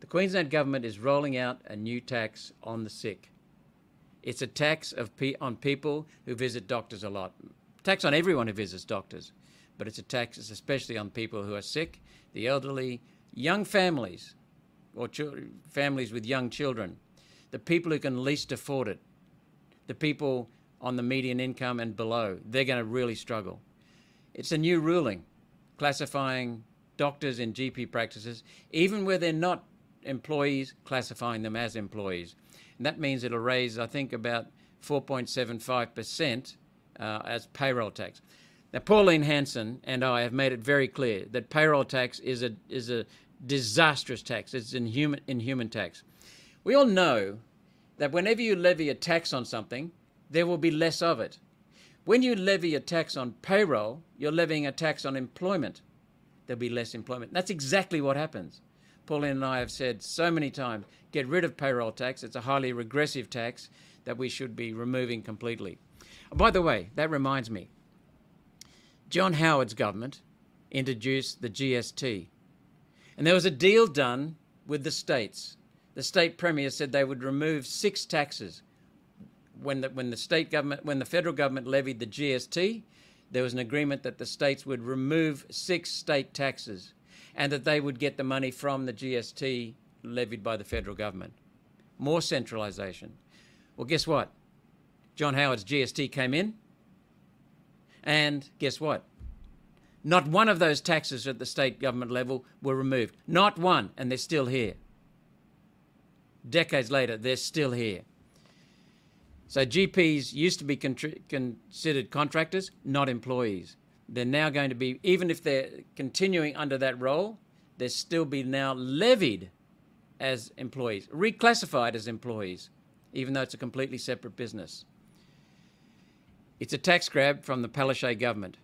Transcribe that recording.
The Queensland government is rolling out a new tax on the sick. It's a tax of pe- on people who visit doctors a lot. Tax on everyone who visits doctors, but it's a tax especially on people who are sick, the elderly, young families, or families with young children, the people who can least afford it, the people on the median income and below. They're going to really struggle. It's a new ruling classifying doctors in GP practices, even where they're not employees, classifying them as employees. And that means it'll raise, I think, about 4.75% uh, as payroll tax. Now, Pauline Hanson and I have made it very clear that payroll tax is a, is a disastrous tax. It's inhuman, inhuman tax. We all know that whenever you levy a tax on something, there will be less of it. When you levy a tax on payroll, you're levying a tax on employment. There'll be less employment. That's exactly what happens. Pauline and I have said so many times get rid of payroll tax. It's a highly regressive tax that we should be removing completely. By the way, that reminds me John Howard's government introduced the GST. And there was a deal done with the states. The state premier said they would remove six taxes. When the, when the state government, when the federal government levied the GST, there was an agreement that the states would remove six state taxes and that they would get the money from the GST levied by the federal government. More centralisation. Well, guess what? John Howard's GST came in, and guess what? Not one of those taxes at the state government level were removed. Not one, and they're still here. Decades later, they're still here. So GPs used to be contri- considered contractors, not employees. They're now going to be, even if they're continuing under that role, they're still be now levied as employees, reclassified as employees, even though it's a completely separate business. It's a tax grab from the Palaszczuk government.